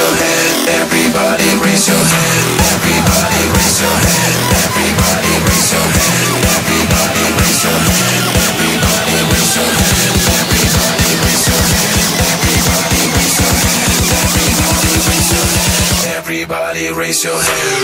your. Everybody raise your hand. Everybody raise your hand. Everybody raise your hand. Everybody raise your hand. Everybody raise your hand. Everybody raise your hand. Everybody raise your hand. Everybody raise your hand. Everybody raise your hand.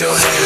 your hand